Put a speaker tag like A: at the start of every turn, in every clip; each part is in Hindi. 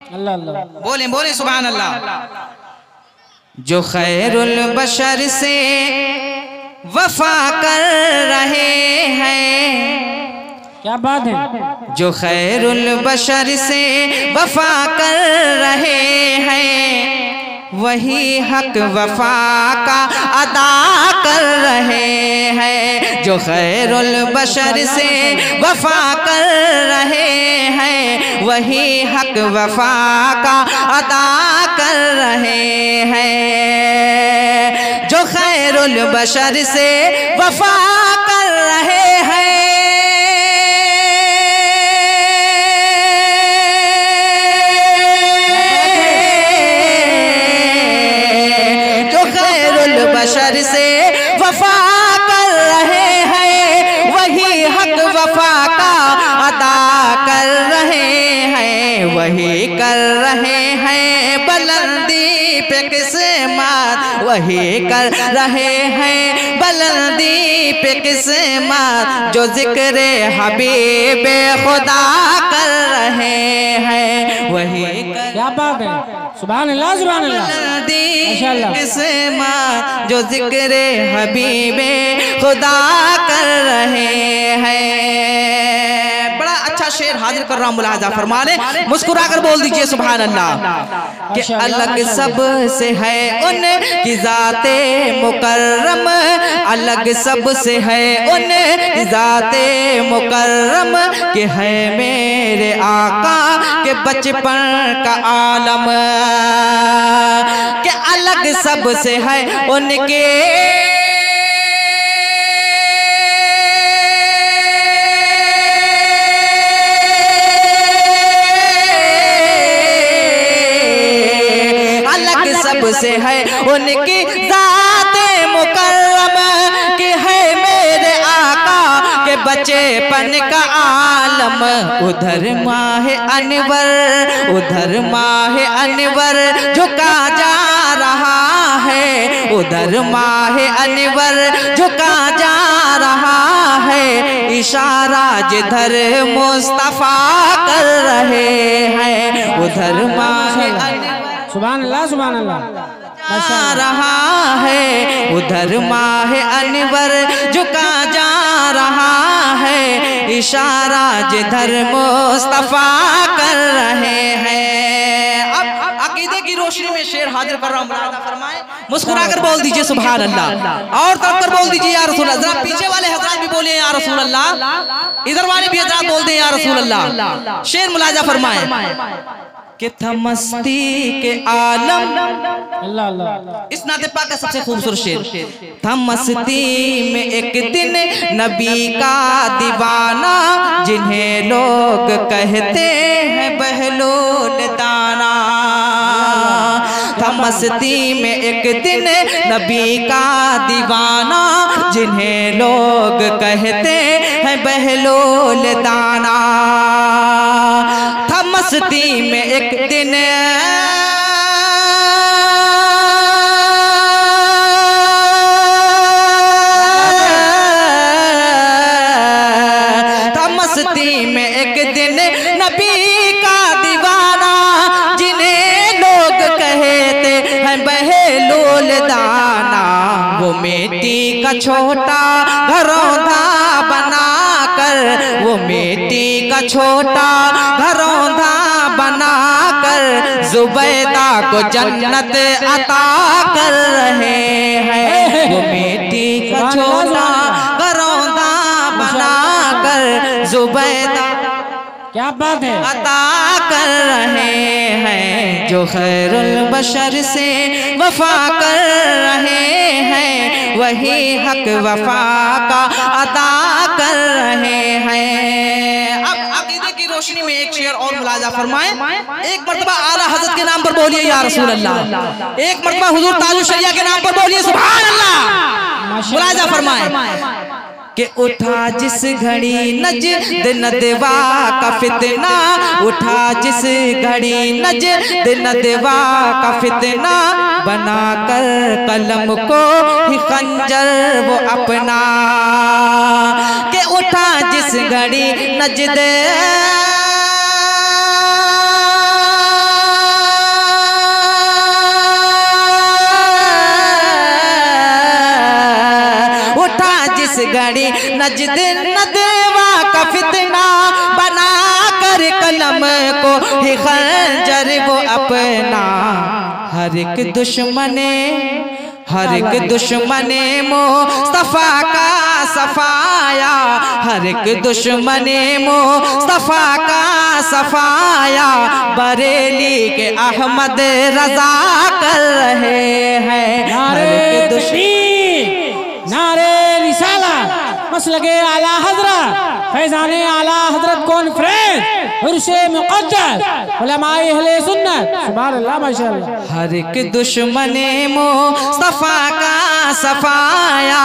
A: अल्लाह।
B: बोले बोले सुबह अल्लाह जो खैरुल बशर से वफा कर रहे हैं।
A: क्या बात है?
B: जो खैरुल बशर से वफा कर रहे हैं। वही हक वफा का अदा कर रहे हैं जो खैरुल बशर से वफा कर रहे हैं वही हक वफा का अदा कर रहे हैं जो खैरुल बशर से वफा वही कर रहे हैं। बुलंदी पे किस्मत जो ज़िक्र हबीब खुदा कर रहे हैं। वही कर
A: क्या बात है? सुबह अल्लाह
B: जो ज़िक्र हबीबे खुदा कर रहे हैं। शेर हाजिर कर रहा हूँ मुलाजा फरमा ले। मुस्कुरा कर बोल दीजिए सुबह अल्लाह। कि अलग सबसे है उन की जाते मुकर्रम। अलग सबसे है उन की जाते मुकर्रम। के है मेरे आका के बचपन का आलम। के अलग सबसे है उनके उनकी जात मुकर्रम के है मेरे आका के बचेपन का आलम। उधर माह अनवर उधर माह अनवर झुका जा रहा है। उधर माह अनवर झुका जा रहा है। इशारा जिधर मुस्तफ़ा कर रहे हैं उधर माह
A: सुबह अल्लाह सुबह अल्लाह।
B: रहा है, उधर माह अनवर झुका जा रहा है, इशारा जिधर मुस्तफ़ा कर रहे हैं। अब अकीदे की रोशनी में शेर हाजिर कर रहा हूँ फरमाए। मुस्कुरा कर बोल दीजिए सुबह अल्लाह और तब कर बोल दीजिए, या रसूल जरा पीछे वाले हजरात भी बोले यार रसूल अल्लाह इधर वाले भी हजरात बोल दे, या रसूल अल्लाह शेर मुलाजा फरमाए। कि था मस्ती के आलम। इस नाते पाक का सबसे खूबसूरत शेर। था मस्ती में एक दिन नबी का दीवाना, जिन्हें लोग कहते हैं बहलोल दाना था मस्ती में एक दिन नबी का दीवाना, जिन्हें लोग कहते हैं बहलोल दाना था मस्ती में एक दिन मस्ती में एक दिन नबी का दीवाना जिन्हें लोग कहते हैं बहलोल दाना वो मिट्टी का छोटा घरौंधा बना कर वो मिट्टी का छोटा घरौंधा बना कर जुबैदा को जन्नत अता कर रहे हैं। वो मिट्टी का छोला घरौंधा बना कर जुबैदा
A: क्या बात है?
B: अता कर रहे हैं। जो खैरुल बशर से वफा कर रहे हैं वही हक वफा का अदा कर रहे हैं। रोशनी में एक शेर और मुलाजा फरमाए। एक मरतबा आला हज़रत के नाम पर बोलिए या रसूल अल्लाह एक मरतबा हुजूर ताजु शरिया के नाम पर बोलिए सुभान अल्लाह मुलाजा फरमाए। कि उठा जिस घड़ी नज नदवा का फितना। उठा जिस घड़ी नज नदवा का फितना। बना कर कलम को ही खंजर वो अपना। के उठा जिस घड़ी नजद घड़ी नजद नदवा का फितना बना कर कलम को ही खंजर वो अपना। हर एक दुश्मने हर एक दुश्मने सफ़ा का सफाया। हर एक दुश्मने सफ़ा का सफाया। बरेली के अहमद रजा कर रहे हैं।
A: मसलके आला हज़रत। फैजान आला हज़रत कॉन्फ्रेंस मुक़द्दस। उलमाए अहले सुन्नत।
B: हर एक दुश्मने मुस्तफ़ा का सफाया,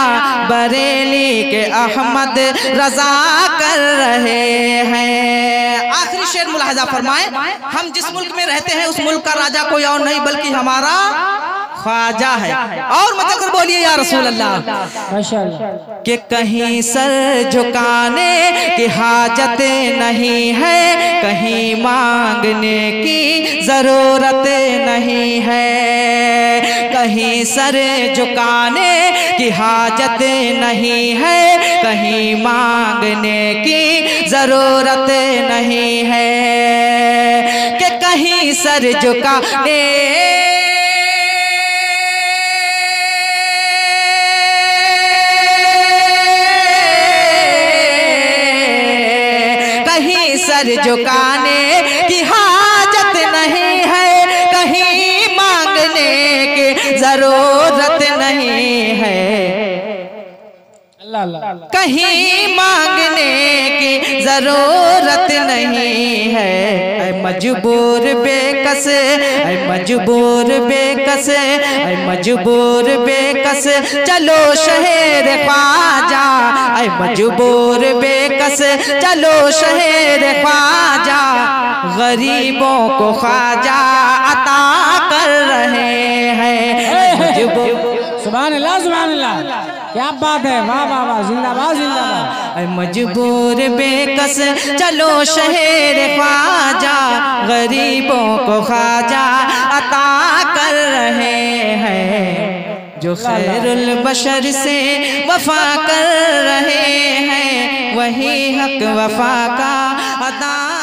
B: बरेली के अहमद रजा कर रहे हैं। आखिरी शेर मुलाहजा फरमाए। हम जिस मुल्क में रहते हैं, उस मुल्क का राजा कोई और नहीं, बल्कि हमारा ख्वाजा है। और मतलब कर बोलिए या रसूल अल्लाह कि कहीं सर झुकाने की हाजत नहीं है कहीं मांगने की ज़रूरत नहीं है। कहीं सर झुकाने की हाजत नहीं है कहीं मांगने की ज़रूरत नहीं है। कि कहीं सर झुकाने सर झुकाने की हाजत नहीं है कहीं मांगने की ज़रूरत नहीं कहीं मांगने की ज़रूरत नहीं है। मजबूर बेकस, ऐ मजबूर बेकस, ऐ मजबूर बेकस, चलो शहर ख्वाजा। ऐ मजबूर बेकस, चलो शहर ख्वाजा। गरीबों को ख्वाजा
A: क्या बात है वाह वाह वाह जिंदाबाद जिंदाबाद
B: मजबूर बेकस चलो शहर ख्वाजा गरीबों को ख्वाजा अता कर रहे हैं जो खैरुल बशर से वफा कर रहे हैं वही हक वफा का अदा